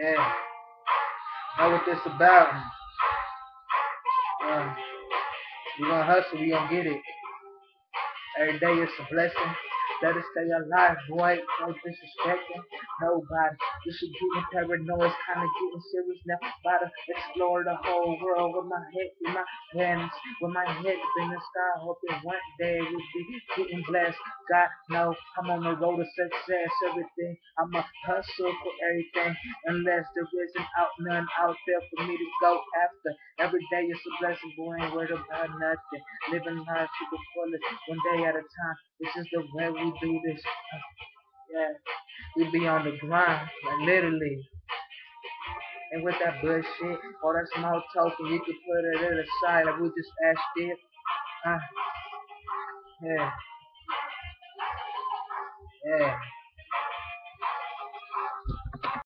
Yeah. Know what this about. Uh, we gonna hustle, we gonna get it. Every day is a blessing. Us stay alive, boy. No disrespecting nobody. You should getting paranoid, kinda getting serious now. About to explore the whole world with my head in my hands, with my head in the sky, hoping one day we'll be getting blessed. God know I'm on the road to success, everything. I'm a hustle for everything, unless there isn't out none out there for me to go after. Every day is a blessing, boy. Ain't worried about nothing. Living life to the fullest, one day at a time. This is the way we do this. Uh, yeah, we be on the grind, like literally. And with that bullshit, all that small talking, you can put it to the side, like we just asked it. Uh, yeah, yeah.